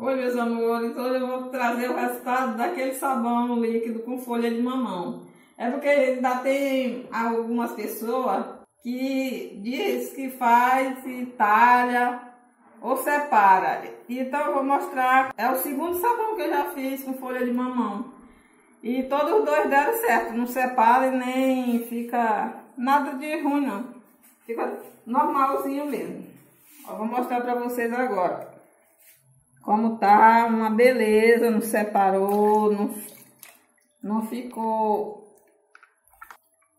Oi, meus amores, hoje eu vou trazer o resultado daquele sabão líquido com folha de mamão. É porque ainda tem algumas pessoas que diz que faz e talha ou separa. Então eu vou mostrar, é o segundo sabão que eu já fiz com folha de mamão. E todos os dois deram certo, não separa e nem fica nada de ruim não. Fica normalzinho mesmo. Eu vou mostrar para vocês agora. Como tá uma beleza, não separou, não, não ficou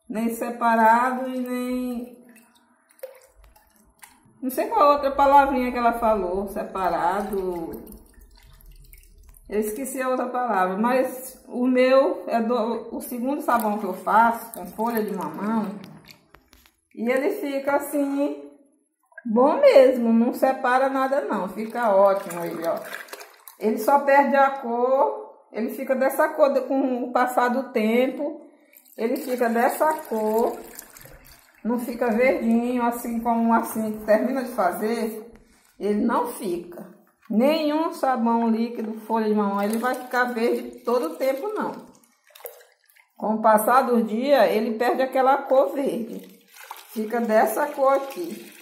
nem separado e nem... Não sei qual outra palavrinha que ela falou, separado. Eu esqueci a outra palavra, mas o meu é do, o segundo sabão que eu faço, com folha de mamão. E ele fica assim, Bom mesmo, não separa nada não, fica ótimo ele, ó. Ele só perde a cor, ele fica dessa cor com o passar do tempo, ele fica dessa cor, não fica verdinho, assim como assim termina de fazer, ele não fica. Nenhum sabão líquido, folha de mamão, ele vai ficar verde todo o tempo não. Com o passar do dia, ele perde aquela cor verde. Fica dessa cor aqui.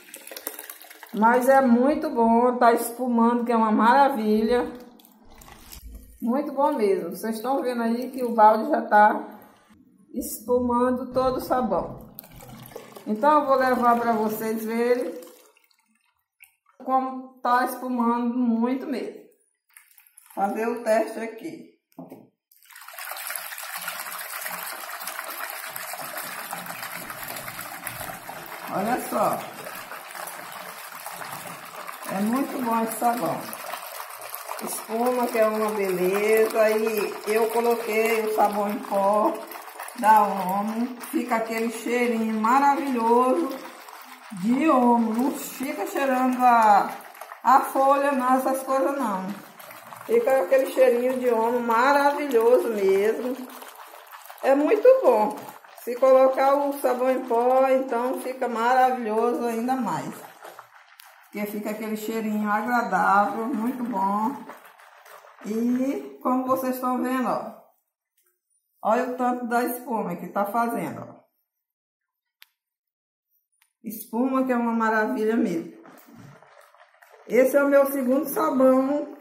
Mas é muito bom, tá espumando, que é uma maravilha. Muito bom mesmo. Vocês estão vendo aí que o balde já tá espumando todo o sabão. Então eu vou levar para vocês verem como tá espumando muito mesmo. Fazer o teste aqui. Olha só. É muito bom esse sabão. Espuma, que é uma beleza. E eu coloquei o sabão em pó da Omo. Fica aquele cheirinho maravilhoso de Omo. Não fica cheirando a, a folha, não, essas coisas não. Fica aquele cheirinho de Omo maravilhoso mesmo. É muito bom. Se colocar o sabão em pó, então fica maravilhoso ainda mais que fica aquele cheirinho agradável, muito bom. E como vocês estão vendo, ó, olha o tanto da espuma que tá fazendo, ó. Espuma que é uma maravilha mesmo. Esse é o meu segundo sabão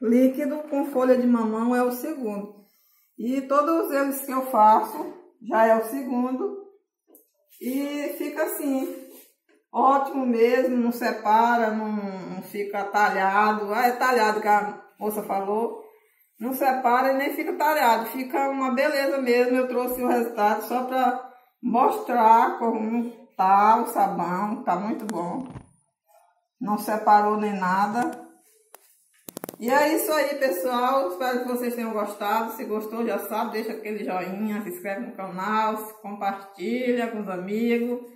líquido com folha de mamão, é o segundo. E todos eles que eu faço, já é o segundo. E fica assim, Ótimo mesmo, não separa, não, não fica talhado. Ah, é talhado que a moça falou. Não separa e nem fica talhado, fica uma beleza mesmo. Eu trouxe o resultado só para mostrar como tá o sabão, tá muito bom. Não separou nem nada. E é isso aí, pessoal. Espero que vocês tenham gostado. Se gostou, já sabe, deixa aquele joinha, se inscreve no canal, compartilha com os amigos.